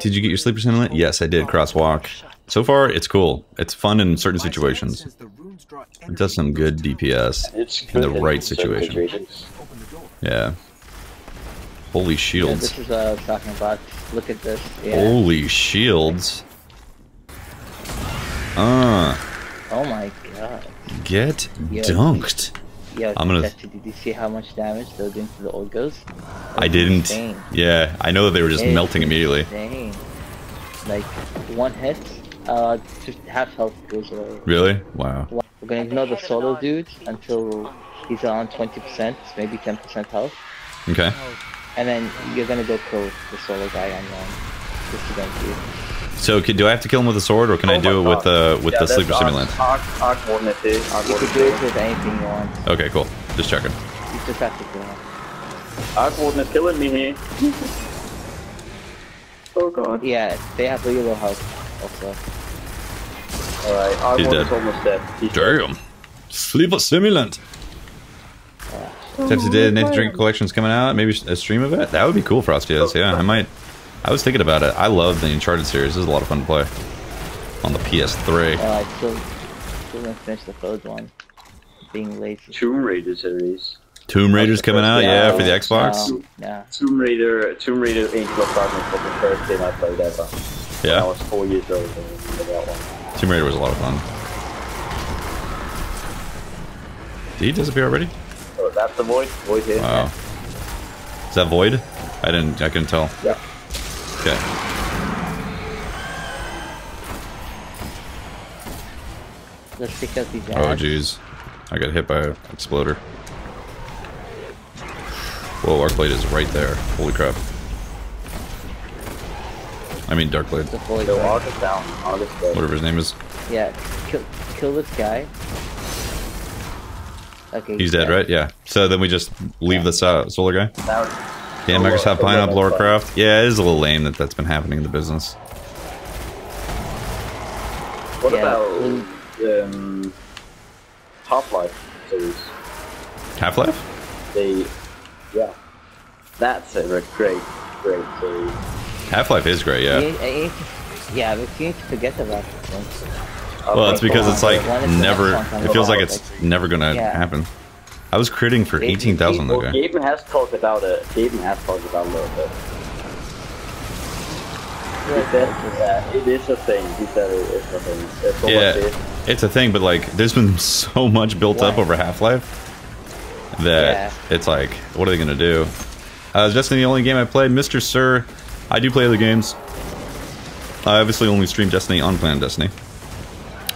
Did you get your sleeper simulant? Yes, I did. Crosswalk. So far, it's cool. It's fun in certain situations. It does some good DPS It's in the right situation. Yeah. Holy Yeah, shields. this is what I was talking about. Look at this. Yeah. Holy shields. Uh, Oh my god. get Yeah. dunked. Yo, I'm gonna- did you see how much damage they're doing to the Orgos? I didn't. Insane. Yeah, I know that they were just It's melting immediately. Insane. Like one hit, uh, just half health goes away. Really? Wow. We're gonna ignore the solo dude until he's on 20%, maybe 10% health, Okay. and then you're gonna go kill the solo guy on your own. Just to. So, can, do I have to kill him with a sword, or can I Oh do it my with the with Yeah, the sleeper Arc- simulant? Arc, Arc Warden too. Arc You Warden can do it too. with anything you want. Okay, cool. Just checking. You just have to kill him. Arc Warden is killing me here. oh god. Yeah, they have really low health also. Alright, Arc He's dead. almost dead. He's dead. Damn. Sleeper simulant. Tips did Nathan Drake Collection's coming out. Maybe a stream of it. That would be cool for us, yes. Yeah, I might. I was thinking about it. I love the Uncharted series. This is a lot of fun to play on the PS3. Uh, I still, still didn't finish the third one. Being lazy. Tomb Raider series. Tomb Raider's coming out, yeah, for the Xbox. No, yeah. Tomb Raider, Tomb Raider Angel of Darkness was the first game I played ever. When I was four years old when I played that one. Tomb Raider was a lot of fun. Did he disappear already? Oh, that's the void. Void here. Wow. Is that Void? I didn't. I couldn't tell. Yeah. Okay. Let's pick up these Oh ads. jeez, I got hit by an exploder. Whoa, Arcblade is right there. Holy crap. I mean Darkblade, The void So guy. Down. Arc dead. whatever his name is. Yeah, kill, kill this guy. Okay. He's dead, right? Yeah. So then we just leave this uh, solar guy. Now, Damn, Solar- Microsoft Solar Pineapple Guy. Lara Croft. Yeah, it is a little lame that that's been happening in the business. what Yeah, about um, Half-Life series? Half Life? They, yeah, that's a great, great series. Half Life is great, yeah. You you yeah, but you need forget about this one. Well, it's because it's like One never. It feels like it's never gonna Yeah. happen. I was critting for eighteen thousand Well, though. guy. Gaben has talked about it. Gaben has talked about it a little bit. He said that it is a thing. He said it is a thing. It's Yeah, it's a thing, but like, there's been so much built up over Half Life that it's like, what are they gonna do? Uh, is Destiny the only game I play? Mr. Sir, I do play other games. I obviously only stream Destiny on Planet Destiny.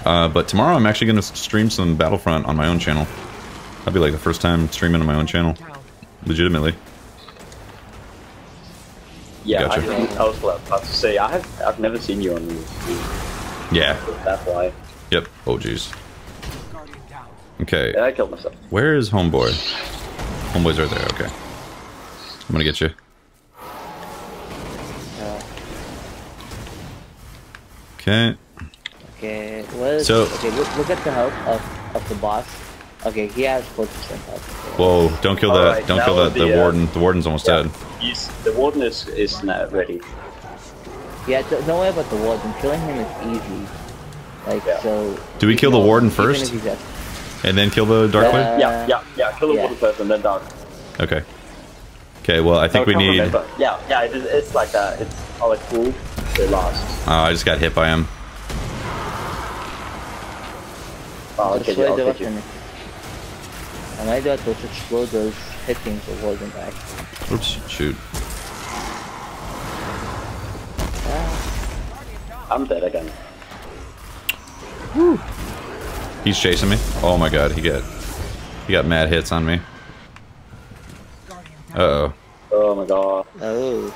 Uh, but tomorrow I'm actually gonna stream some Battlefront on my own channel. That'll be like the first time streaming on my own channel, legitimately. Yeah, Gotcha. I, I was about to say I have I've never seen you on YouTube. Yeah. That's why. Yep. Oh jeez. Okay. Yeah, I killed myself. Where is Homeboy? Homeboy's right there. Okay. I'm gonna get you. Uh, Okay. okay, what is, So- okay, look, look at the health of, of the boss. Okay, he has 40% health. Whoa! Don't kill that! Alright, don't kill that! The, the, uh, warden. The warden's almost Yeah. dead. He's the warden is is not ready. Yeah, don't, don't worry about the warden. Killing him is easy. Like, Yeah. so... Do we kill the warden first? if he's dead. And then kill the dark Uh, yeah, yeah, yeah. Kill the yeah. warden first and then dark. Okay. Okay. Well, I think No, we can't need. remember. Yeah, yeah. It is, it's like that. It's all like cool. They lost. Oh, I just got hit by him. Oh, I'll Just get you. wait I'll get you. Weapon. And I do have to explode those hitting the warden back. Oops! Shoot. Ah, I'm dead again. He's chasing me. Oh my god! He got. He got mad hits on me. Uh oh. Oh my god. oh.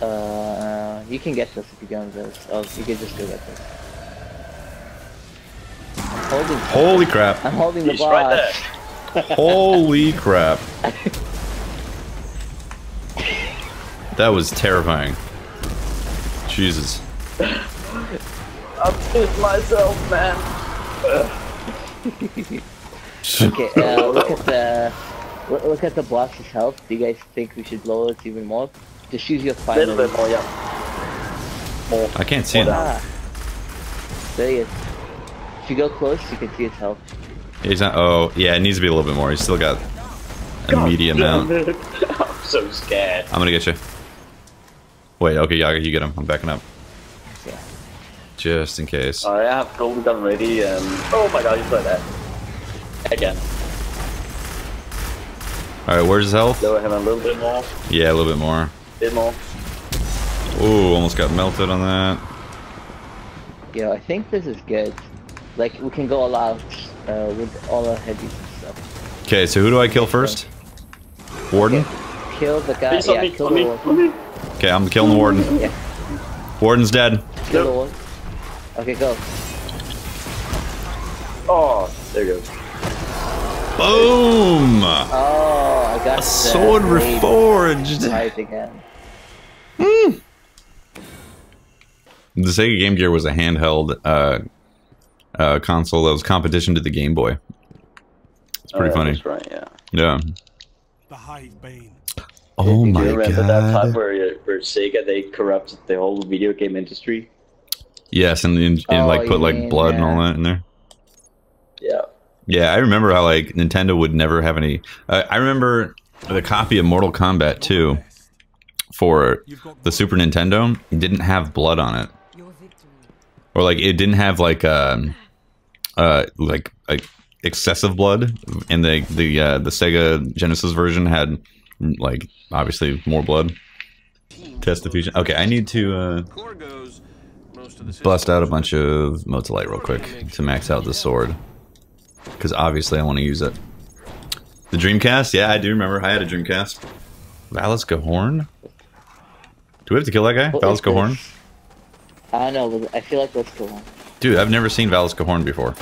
Uh, you can get this if you go on this. Oh, you can just go get this. I'm holding, Holy crap! I'm holding the He's boss. right there. Holy crap! That was terrifying. Jesus. I'm pissed myself, man. Okay, uh, look at the look, look at the boss's health. Do you guys think we should lower it even more? Just use your A fire. little bit more, yeah. More. I can't see him. Ah. There he is. If you go close, you can see his health. He's not. Oh, yeah. It needs to be a little bit more. He's still got a medium amount. I'm so scared. I'm gonna get you. Wait. Okay, Yaga, you get him. I'm backing up. Yeah. Just in case. Alright, I have golden gun ready. Um, oh my god, you saw that. Again. All right. Where's his health? Lower him a little bit more. Yeah, a little bit more. bit more. Ooh, almost got melted on that. Yeah, I think this is good. Like, we can go all out uh, with all our heavies and stuff. Okay, so who do I kill first? Warden. Okay. Kill the guy. Please, yeah, me, kill on the me, warden. me. Okay, I'm killing the warden. Yeah, Warden's dead. kill the Yep. warden. Okay, go. Oh, there you go. Boom! Oh, I got a Sword reforged. right again. The Sega Game Gear was a handheld uh, uh, console that was competition to the Game Boy. It's pretty Oh, yeah, funny. That's right, yeah. Yeah. The Hive Bane. Oh Do my you remember that time god. where, where Sega they corrupted the whole video game industry? Yes, and, and, and Oh, like put like mean, blood and all that in there. Yeah. Yeah, I remember how like Nintendo would never have any. Uh, I remember the copy of Mortal Kombat 2 for the Super Nintendo didn't have blood on it, or like it didn't have like um uh like like excessive blood, and the the uh, the Sega Genesis version had like obviously more blood. Test diffusion. Okay, I need to uh, Core goes. Most of the bust out a bunch of light real quick to max out the sword. Because obviously I want to use it. The Dreamcast? Yeah, I do remember. I had a Dreamcast. Valiska Horn? Do we have to kill that guy? What is Valiska Horn? I don't know, but I feel like let's. Dude, I've never seen Valiska Horn before.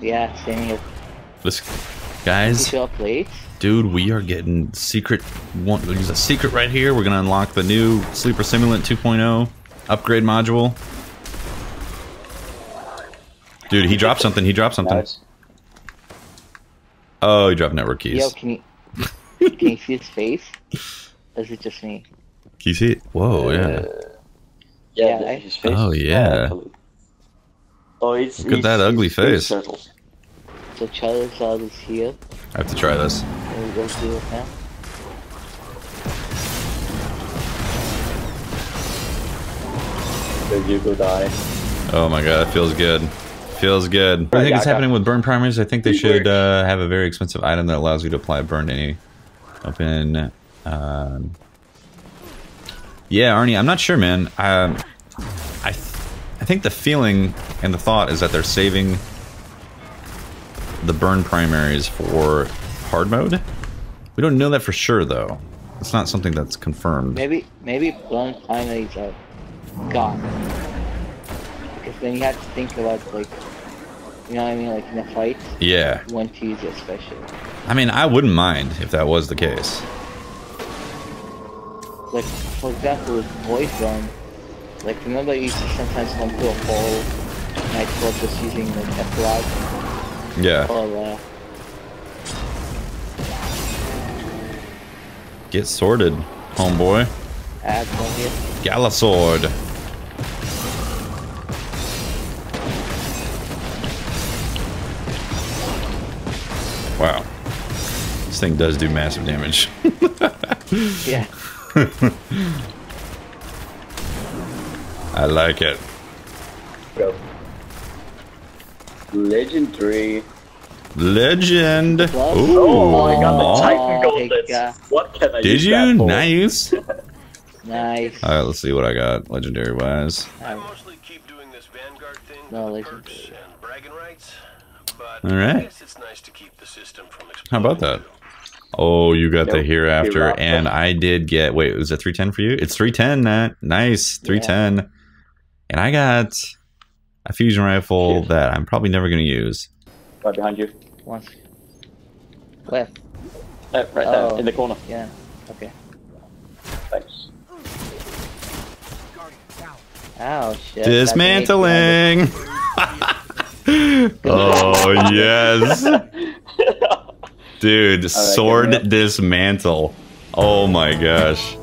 Yeah, same here. This, You guys, show up dude, we are getting secret. One, there's a secret right here. We're gonna unlock the new Sleeper Simulant 2.0 upgrade module. Dude, he dropped something. He dropped something. Nice. Oh, he dropped network keys. Yo, can you can you see his face? Or is it just me? Can you see it? Whoa, yeah. Yeah, Yeah, I- his face. Oh, is- yeah. Totally. Oh, it's, Look at that ugly face. Turtles. So Charizard is here. I have to try this. And we go do it now. Then you go die. Oh my god, it feels good. Feels good. What do you think Yeah, is I got- happening with burn primaries? I think they should uh, have a very expensive item that allows you to apply burn to any open. Um, yeah, Arnie, I'm not sure, man. Um, I, th- I think the feeling and the thought is that they're saving the burn primaries for hard mode. We don't know that for sure, though. It's not something that's confirmed. Maybe maybe blunt primaries are gone. Because then you have to think about like you know what I mean, like in a fight, Yeah. when to use it special. I mean, I wouldn't mind if that was the case. Like for example with void run, like remember you used to sometimes come to a I thought just using like epilogue Yeah. or uh Get sorted, homeboy. add one here. Galasword. Wow. This thing does do massive damage. Yeah. I like it. Go. Legendary. Legend. Ooh. Oh, I got the Titan my gauntlets. What can I Did use you? that for? Nice. Nice. Alright, let's see what I got, legendary wise. I mostly keep doing this Vanguard thing No, for like- perks and bragging rights, but All right. I guess it's nice to keep the system from How about that? Oh, you got the Nope, hereafter, hereafter. and I did get. Wait, was it three ten for you? It's three ten. That nice three ten, and I got a fusion rifle Shit. that I'm probably never going to use. Right behind you. Once. Left. Uh, right Oh. there, in the corner. Yeah. Okay. Thanks. Ow, shit. Dismantling. oh yes, dude! sword dismantle. Oh my gosh.